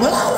Right.